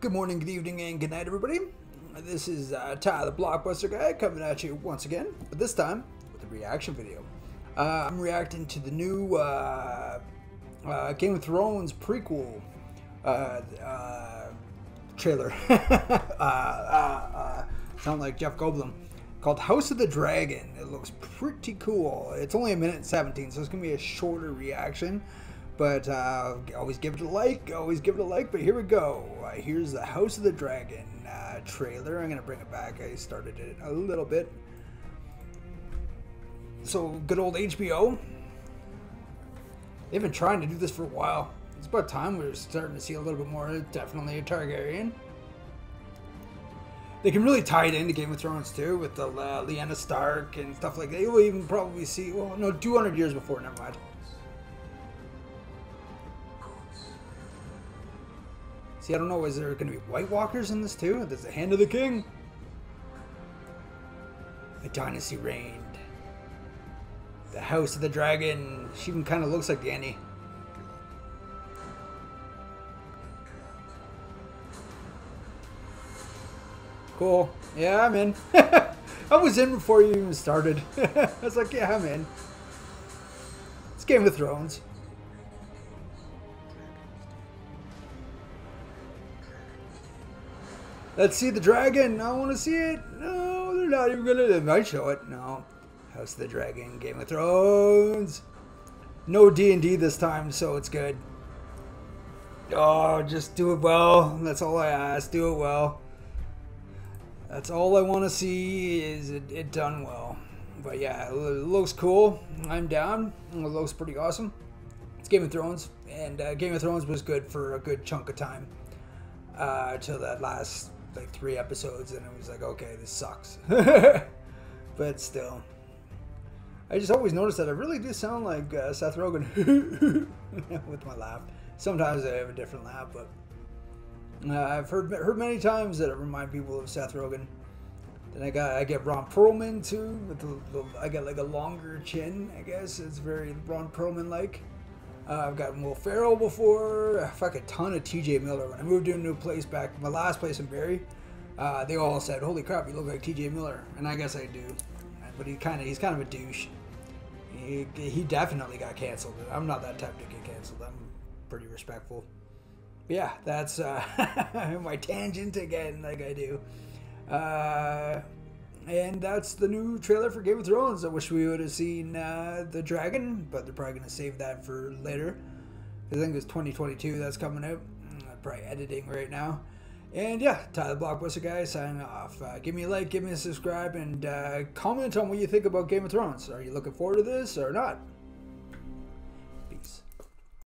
Good morning, good evening, and good night, everybody. This is uh, Ty, the Blockbuster Guy, coming at you once again, but this time with a reaction video. Uh, I'm reacting to the new uh, uh Game of Thrones prequel uh, uh, trailer. sound like Jeff Goldblum. Called House of the Dragon. It looks pretty cool. It's only a minute and 17, so it's going to be a shorter reaction. But uh, always give it a like, always give it a like. But here we go. Uh, here's the House of the Dragon uh, trailer. I'm gonna bring it back. I started it a little bit. So good old HBO. They've been trying to do this for a while. It's about time we are starting to see a little bit more. Definitely a Targaryen. They can really tie it into Game of Thrones too, with the uh, Lyanna Stark and stuff like that. You'll even probably see. Well, no, 200 years before. Never mind. See, I don't know, is there going to be White Walkers in this too? There's the Hand of the King. A dynasty reigned. The House of the Dragon. She even kind of looks like Dany. Cool. Yeah, I'm in. I was in before you even started. I was like, yeah, I'm in. It's Game of Thrones. Let's see the dragon. I want to see it. No, they're not even gonna. They might show it. No, House of the Dragon, Game of Thrones. No D and D this time, so it's good. Oh, just do it well. That's all I ask. Do it well. That's all I want to see is it, it done well. But yeah, it looks cool. I'm down. It looks pretty awesome. It's Game of Thrones, and uh, Game of Thrones was good for a good chunk of time uh, till that last like three episodes, and it was like, okay, this sucks. but still, I just always notice that I really do sound like uh, Seth Rogen with my laugh. Sometimes I have a different laugh, but uh, I've heard heard many times that it remind people of Seth Rogen. Then I got I get Ron Perlman too. With the, the, I got like a longer chin. I guess it's very Ron Perlman like. Uh, I've gotten Will Ferrell before. Fuck a ton of TJ Miller. When I moved to a new place back, my last place in Barrie, uh, they all said, "Holy crap, you look like TJ Miller," and I guess I do. But he kind of he's kind of a douche. He, he definitely got canceled. I'm not that type to get canceled. I'm pretty respectful. But yeah, that's uh, my tangent again, like I do. Uh, and that's the new trailer for Game of Thrones. I wish we would have seen uh, the dragon, but they're probably going to save that for later. I think it's 2022 that's coming out. I'm mm, probably editing right now. And yeah, Tyler Blockbuster guy signing off. Uh, give me a like, give me a subscribe, and uh, comment on what you think about Game of Thrones. Are you looking forward to this or not?